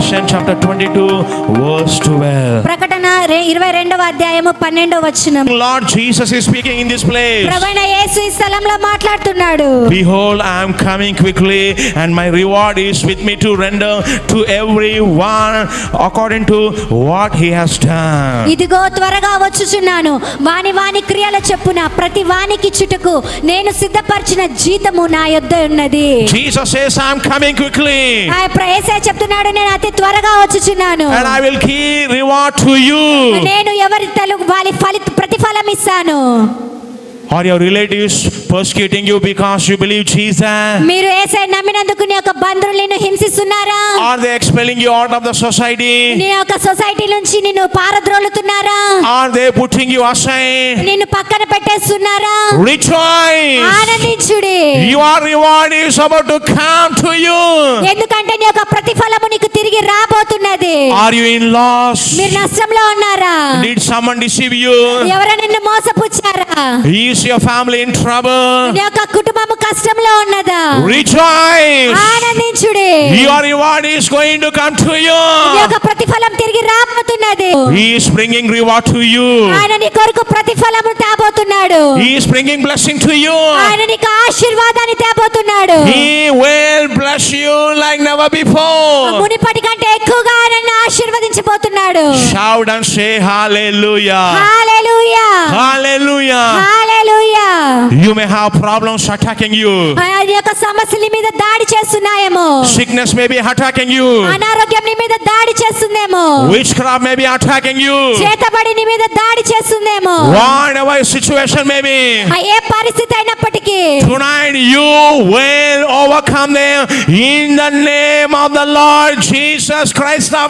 Revelation chapter 22, verse 12. ప్రకటన రె- ఇరవై రెండవ అధ్యాయము పన్నెండవ వచనం Lord Jesus is speaking in this place. ప్రవణ యేసు ఈ స్థలంలో మాట్లాడుతున్నాడు Behold, I am coming quickly, and my reward is with me to render to everyone according to what he has done. ఇదిగో త్వరగా వచ్చుచున్నాను వాని వాని క్రియల చెప్పున ప్రతి వానికి చుటకు నేను సిద్ధపరిచిన జీతము నా యొద్ద ఉన్నది Jesus says, I am coming quickly, ఆ యేసే చెప్తున్నాడు నేను అతి త్వరగా వచ్చుచున్నాను and I will give reward to you. నేను ఎవరి తలు వారి ఫలిత ప్రతిఫలం ఇస్తాను? Are your relatives persecuting you because you believe Jesus మీరు యేసయ్య నమ్మినందుకు నీ యొక్క బంధువులు నిన్ను హింసిస్తున్నారా? Are they expelling you out of the society నీ యొక్క సొసైటీ నుంచి నిన్ను పారద్రోలుతున్నారా? Are they putting you aside నిన్ను పక్కన పెట్టేస్తున్నారా? Rejoice ఆనందించుడి. Your reward is about to come to you ఎందుకంటే నీ యొక్క ప్రతిఫలము నీకు తిరిగి రాబోతున్నది. ఆర్ యు ఇన్ లాస్ మీరు నష్టంలో ఉన్నారా? డిడ్ సమ్వన్ డిసీవ్ యు ఎవరైనా నిన్ను మోసపుచ్చారా? Is your family in trouble నీ యొక్క కుటుంబం కష్టంలో ఉన్నదా? Rejoice ఆనందించుడి. Your reward is going to come to you నీ యొక్క ప్రతిఫలం తిరిగి రాబోతున్నది. Is bringing reward to you ఆయన నీ కొరకు ప్రతిఫలం తేబోతున్నాడు. Is bringing blessing to you ఆయన నీకు ఆశీర్వాదాన్ని తేబోతున్నాడు. He will bless you like never before మునిపటి కంటే ఆశీర్వదించబోతున్నాడు Shout and say hallelujah. Hallelujah Hallelujah. Hallelujah You may have problems attacking you. ఆయన యొక్క సమస్యల మీద దాడి చేస్తున్నాయేమో Sickness may be attacking you. అనారోగ్యం నీ మీద దాడి చేస్తుందేమో Witchcraft may be attacking you. చేతబడి నీ మీద దాడి చేస్తుందేమో Whatever situation may be. ఆ ఏ పరిస్థితి అయినప్పటికీ Tonight you will overcome them in the name of the Lord Jesus Christ of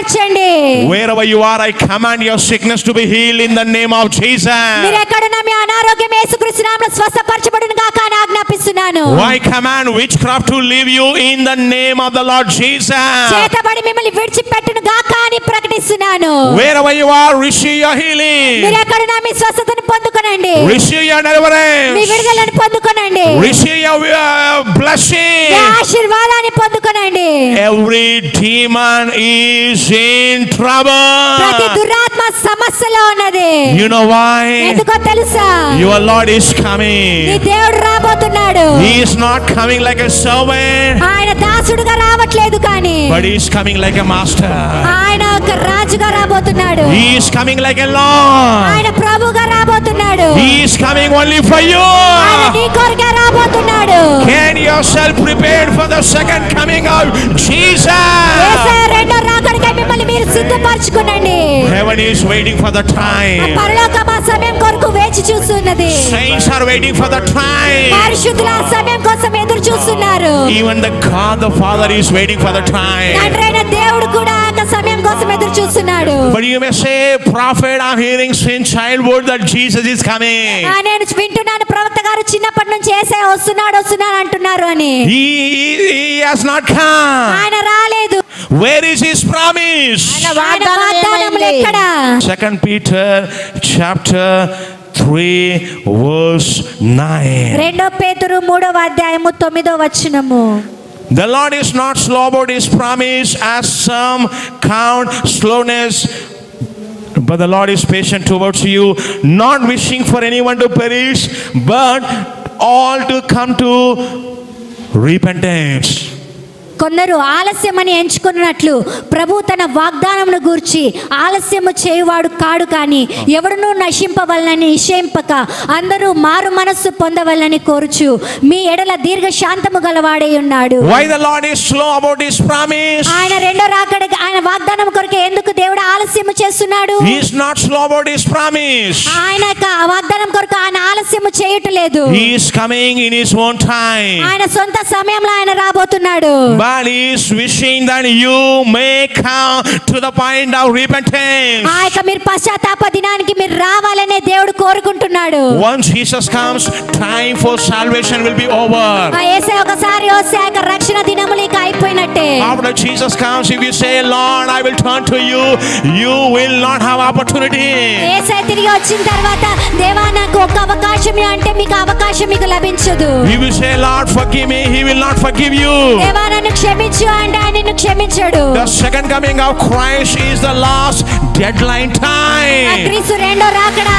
మహిమపరచండి Wherever you are, I command your sickness to be healed in the name of మీరు Jesus. ఎక్కడున్నా మీ అనారోగ్యం యేసుక్రీస్తు నామములో స్వస్థపరచబడును గాక అని ఆజ్ఞాపిస్తున్నాను I command witchcraft to leave you in the name of the Lord Jesus. చేతబడి మిమ్మల్ని విడిచిపెట్టును గాక అని ప్రకటిస్తున్నాను Wherever you are, receive your మీరు healing. ఎక్కడున్నా మీ స్వస్థతను పొందుకోనండి Receive your మీ deliverance. విడుదలను పొందుకోనండి Receive your uh, me blessing. ఆశీర్వాదాన్ని పొందుకోనండి Every demon is in ప్రతి trouble. దురాత్మ సమస్యలో ఉన్నది You know why? ఎందుకో తెలుసా Your Lord is నీ coming. దేవుడు రాబోతున్నాడు He is not coming like a servant, ఆయన దాసుడుగా రావట్లేదు కానీ but he is coming like a master. ఆయన ఒక రాజుగా రాబోతున్నాడు He is coming like a Lord. ఆయన ప్రభుగా రాబోతున్నాడు He is coming only for ఆయన you. నీ కొరకే రాబోతున్నాడు Get yourself prepared for the second coming of Jesus. యేసయ్య రెండో రాకడికై మిమ్మల్ని మీరు సిద్ధపరచుకునండి Heaven is waiting for the time. పరలోకం సమయం కొరకు వేచి చూస్తున్నది. Saints are waiting for the time పరిశుద్ధుల సమయం కోసం ఎదురు చూస్తున్నారు. Even the God the Father is waiting for the time తండ్రైన దేవుడు కూడా ఆ సమయం కోసం ఎదురు చూస్తున్నాడు. But you may say prophet ah hearing sin childhood that Jesus is coming ah నేను వింటున్నాను ప్రవక్త గారు చిన్నప్పటి నుంచి ఏసే వస్తున్నాడు వస్తున్నాడు అంటున్నారు అని. హి హస్ నాట్ కమ్ ఆయన రాలేదు. Where is his promise? ఆయన వాగ్దానములు ఎక్కడ Second Peter chapter 3 verse 9. రెండో పేతురు మూడవ అధ్యాయము తొమ్మిదో వచనము The Lord is not slow about his promise as some count slowness. But the Lord is patient towards you, not wishing for anyone to perish, but all to come to repentance. కొందరు ఆలస్యమని ఎంచుకున్నట్లు ప్రభు తన వాగ్దానమును గూర్చి ఆలస్యము చేయువాడు కాడు కానీ ఎవడునూ నశింపవలనని నిశ్చయింపక అందరూ మారు మనస్సు పొందవలనని కోరుచు మీ ఎడల దీర్ఘ శాంతము గలవాడై ఉన్నాడు Why the Lord is slow about his promise? ఆయన రెండో రాకడ ఆయన వాగ్దానం కొరకు ఎందుకు దేవుడు ఆలస్యము చేస్తున్నాడు He is not slow about his promise. ఆయన వాగ్దానం కొరకు ఆయన ఆలస్యము చేయటలేదు He is coming in his own time. ఆయన సొంత సమయంలో ఆయన రాబోతున్నాడు But he is wishing that you may come to the point of repentance. ఆ యొక్క మీరు పశ్చాత్తాప దినానికి మీరు రావాలనే దేవుడు కోరుకుంటున్నాడు Once Jesus comes, time for salvation will be over. ఆ యేసే ఒకసారి వస్తే ఆ యొక్క రక్షణ దినములు ఇక అయిపోయి అయిపోయినట్టే After Jesus comes, if you say, Lord, I will turn to you, you will not have opportunity. ఏసై తిరిగి వచ్చిన తర్వాత దేవా నాకు ఒక అవకాశం అంటే మీకు అవకాశం మీకు లభించదు If you say, Lord, forgive me, he will not forgive you. దేవా నన్ను క్షమించు అంటే ఆయన నిన్ను క్షమించడు The second coming of Christ is the last deadline ఆ time. క్రీస్తు రెండో రాకడ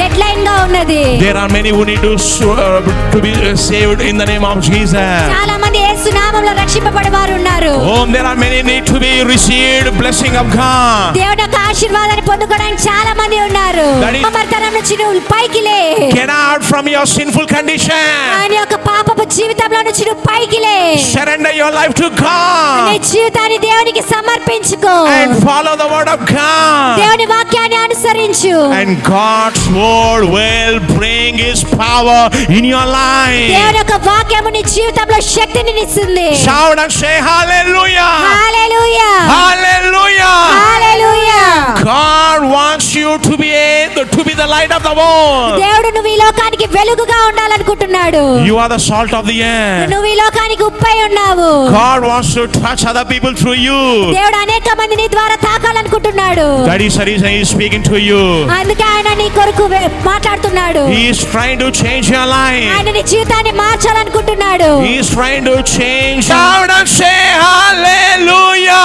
డెడ్ లైన్ గా ఉన్నది There are many who need to, uh, to be uh, saved in the name of Jesus. చాలా మంది యేసు నామంలో రక్షింపబడి వారు ఉన్నారు Oh, there are many need to be received blessing of God. దేవుని యొక్క ఆశీర్వాదాన్ని పొందుకోవడానికి చాలా మంది ఉన్నారు That is- అమర్తనం నుంచి నువ్వు పైకి లే Get out from your sinful condition. ఆయన యొక్క పాపపు జీవితంలో నుంచి నువ్వు పైకి లే Surrender your life to నీ God జీవితాన్ని దేవునికి సమర్పించుకో and follow the word of God. దేవుని వాక్యాన్ని అనుసరించు And God's word will bring His power in your life. దేవుని యొక్క వాక్యము నీ జీవితంలో శక్తిని ఇస్తుంది Shout and say hallelujah. Hallelujah Hallelujah. Hallelujah God wants you to be able to be the light of the world. దేవుడు నువ్వు ఈ లోకానికి వెలుగుగా ఉండాలనుకుంటున్నాడు You are the salt of the earth. నువ్వు ఈ లోకానికి ఉప్పై ఉన్నావు God wants to touch other people through you. దేవుడు అనేక మంది నీ ద్వారా తాకాలనుకుంటున్నాడు That is the reason He is speaking to you. అందుకే ఆయన నీ కొరకు వే- మాట్లాడుతున్నాడు He is trying to change your life. ఆయన నీ జీవితాన్ని మార్చాలనుకుంటున్నాడు He is trying to change. Shout and say hallelujah.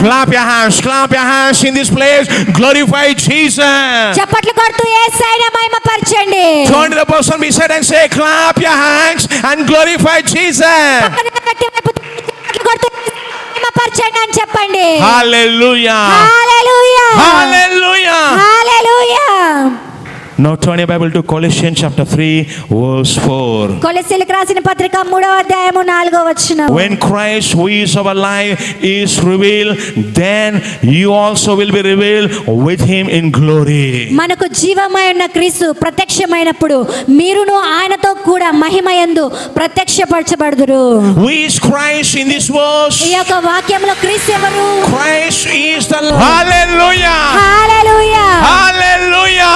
Hallelujah Clap your hands, clap your hands in this place. Glorify Jesus. చప్పట్లు కొడుతూ యేసయ్యను మహిమపరచండి Turn to the person beside and say, clap your hands and glorify Jesus. పక్కన ఉన్న వ్యక్తి వైపు చప్పట్లు కొడుతూ యేసయ్యను మహిమపరచండి అని చెప్పండి Hallelujah. Hallelujah Hallelujah. Hallelujah Now turn your Bible to Colossians chapter 3, verse 4. కొలెసీలకు రాసిన పత్రిక మూడవ అధ్యాయము నాలుగో వచ్చిన When Christ, who is our life, is revealed, then you also will be revealed with him in glory. మనకు జీవమై ఉన్న క్రీస్తు ప్రత్యక్షమైనప్పుడు మీరును ఆయనతో కూడా మహిమయందు ప్రత్యక్షపరచబడుదురు Who is Christ in this verse? ఈ యొక్క వాక్యంలో క్రీస్తు ఎవరు Christ is the Hallelujah. Hallelujah Hallelujah.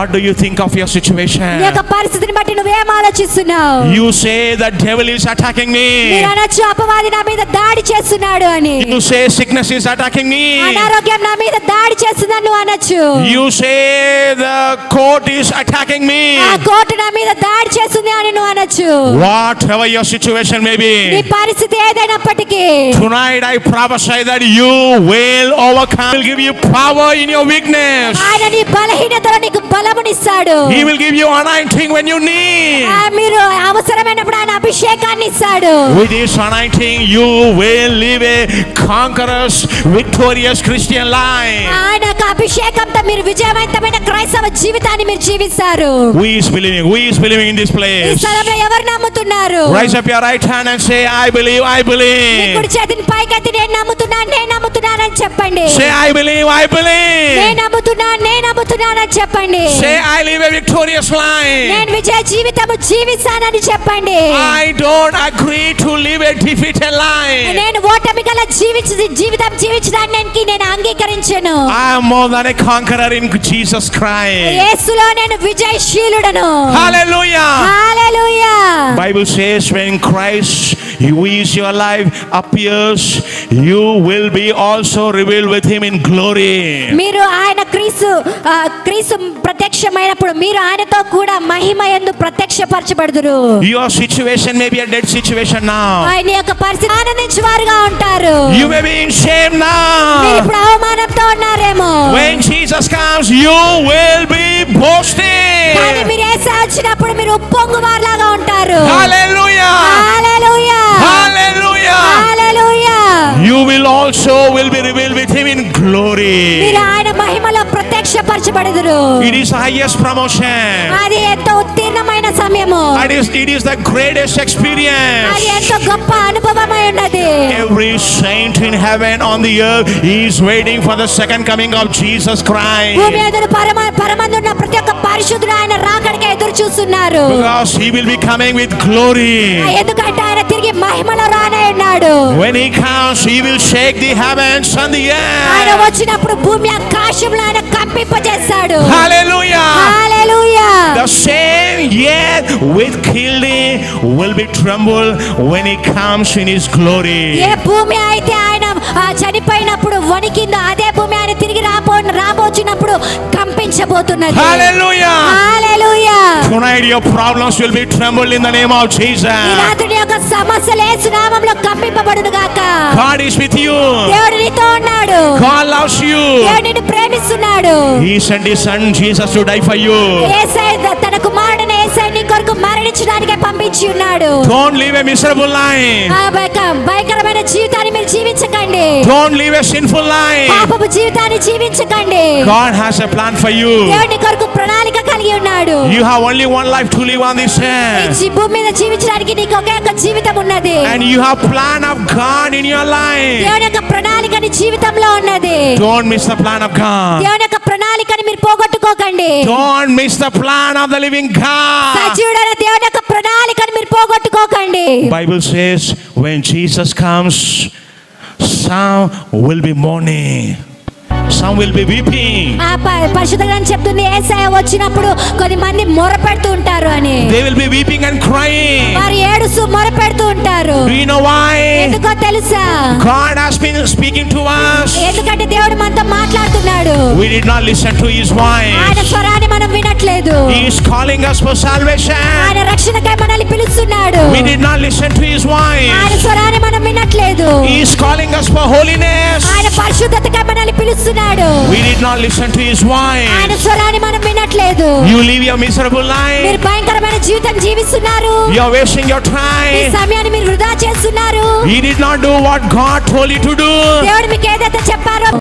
What do you think of your situation నీ యొక్క పరిస్థితిని బట్టి నువ్వు ఏం ఆలోచిస్తున్నావు? You say the devil is attacking me మీరు అపవాది నా మీద దాడి చేస్తున్నాడు అని. You say sickness is attacking me అనారోగ్యం నా మీద దాడి చేస్తుందని నువ్వు అనొచ్చు. You say the court is attacking me ah court నా మీద దాడి చేస్తుంది అని నువ్వు అనొచ్చు. Whatever your situation may be నీ పరిస్థితి ఏదైనప్పటికీ. Tonight i prophesy that you will overcome. Will give you power in your weakness. ఆయన నీ బలహీనతలో నీకు బలం బలమునిస్తాడు He will give you anointing when you need. ఆ మీరు అవసరమైనప్పుడు ఆయన అభిషేకాన్ని ఇస్తాడు With this anointing, you will live a conquerors, victorious Christian life. ఆయన అభిషేకంతో మీరు విజయవంతమైన క్రైస్తవ జీవితాన్ని మీరు జీవిస్తారు Who is believing? Who is believing in this ఈ place? స్థలంలో ఎవరు నమ్ముతున్నారు Rise up your right hand and say, I believe, I me believe. కుడి చేతిని పైకెత్తి నేను నమ్ముతున్నాను నేను నమ్ముతున్నానని చెప్పండి Say, I believe, I నేను believe. నమ్ముతున్నాను నేను నమ్ముతున్నానని చెప్పండి Say, I live a victorious life. నేను విజయ జీవితము జీవిస్తానని చెప్పండి I don't agree to live a defeated life. నేను ఓటమి గల జీవించి జీవితం జీవించడానికి నేను అంగీకరించను I am more than a conqueror in Jesus Christ. యేసులో నేను విజయశీలుడను Hallelujah. Hallelujah Bible says when Christ who is your life appears you will be also revealed with him in glory మీరు ఆయన క్రీస్తు ఆ, క్రీస్తు ప్రత్యక్షమైనప్పుడు మీరు ఆయనతో కూడా మహిమ ఎందు ప్రత్యక్షపరచబడుదురు your situation may be a dead situation now ఆయన యొక్క పరిస్థితి ఆనందించు వారుగా ఉంటారు you may be in shame మీరు now ఇప్పుడు అవమానంతో ఉన్నారేమో when Jesus comes you will be కానీ boasting మీరు ఏసా వచ్చినప్పుడు మీరు ఉప్పొంగు వారిలాగా ఉంటారు hallelujah hallelujah also will be revealed with him in glory మీరు ఆయన మహిమలో ప్రత్యక్షపరచబడుదురు it is the highest promotion అది ఎంతో ఉత్తీర్ణమైన సమయము it is it is the greatest అది experience ఎంతో గొప్ప అనుభవమై ఉన్నది Every saint in heaven on the earth is waiting for the second coming of Jesus భూమి Christ. ఎదురు పరమ పరమందున్న ప్రతి ఒక్క పరిశుద్ధుడు ఆయన రాకడికి ఎదురు చూస్తున్నారు Because he will be coming with glory. ఎందుకంటే ఆయన తిరిగి మహిమలో రానే ఉన్నాడు When he comes, he will shake the heavens and the ఆయన earth. వచ్చినప్పుడు భూమి ఆకాశంలో ఆయన కంపింపజేస్తాడు Hallelujah. Hallelujah The same yet with killing will be tremble when he comes in his glory. ఏ భూమి అయితే ఆయన చనిపోయినప్పుడు వణికిందో అదే భూమి ఆయన తిరిగి రాబో రాబోచినప్పుడు కంపించబోతున్నది Hallelujah. Hallelujah Tonight your problems will be trembled in the name of ఈ Jesus. రాత్రి యొక్క సమస్యలు యేసు నామములో కంపింపబడును గాక God is with you. దేవుడు నీతో ఉన్నాడు God loves you. దేవుడు నిన్ను ప్రేమిస్తున్నాడు he send son Jesus to die for you Yesayya తన కుమారుడైన యేసయ్య నీ కొరకు మరణించడానికి పంపించి ఉన్నాడు. Don't leave a miserable life భయకరమైన జీవితాన్ని మీరు జీవించకండి. Don't leave a sinful life పాపపు జీవితాన్ని జీవించకండి. God has a plan for you దేవుడి కొరకు ప్రణాళిక కలిగి ఉన్నాడు. You have only one life to live on this earth ఈ భూమి మీద జీవించడానికి నీకు ఒకే ఒక జీవితం ఉన్నది. And you have plan of God in your life దేవుడి యొక్క ప్రణాళిక నీ జీవితంలో ఉన్నది. Don't miss the plan of God దేవుడి యొక్క ప్రణాళికని మీరు పోగొట్టుకోకండి Don't miss the plan of the living God. సజీవుడైన దేవుని యొక్క ప్రణాళికని మీరు పోగొట్టుకోకండి Bible says when Jesus comes, some will be mourning, some will be weeping. ఆ ప- పరిశుద్ధ గ్రంథం చెప్తుంది ఏసయ వచ్చినప్పుడు కొద్ది మంది మొర పెడుతూ ఉంటారు అని They will be weeping and crying. వారు ఏడుస్తూ మొర పెడుతూ ఉంటారు Do you know why? ఎందుకో తెలుసా God has been speaking to us. ఎందుకంటే దేవుడు మనతో మాట్లాడుతున్నాడు We did not listen to His ఆయన voice. స్వరాన్ని మనం వినట్లేదు He is calling us for salvation. ఆయన రక్షణకై మనల్ని పిలుస్తున్నాడు We did not listen to His ఆయన voice. స్వరాన్ని మనం వినట్లేదు He is calling us for holiness. ఆయన పరిశుద్ధతకై మనల్ని పిలుస్తున్నాడు We did not listen to His ఆయన voice. స్వరాన్ని మనం వినట్లేదు You live your miserable life. మీరు భయంకరమైన జీవితం జీవిస్తున్నారు You are wasting your me time. సమయాన్ని మీరు వృధా చేస్తున్నారు He did not do what God told you to do. దేవుడు మీకు ఏదైతే చెప్పారో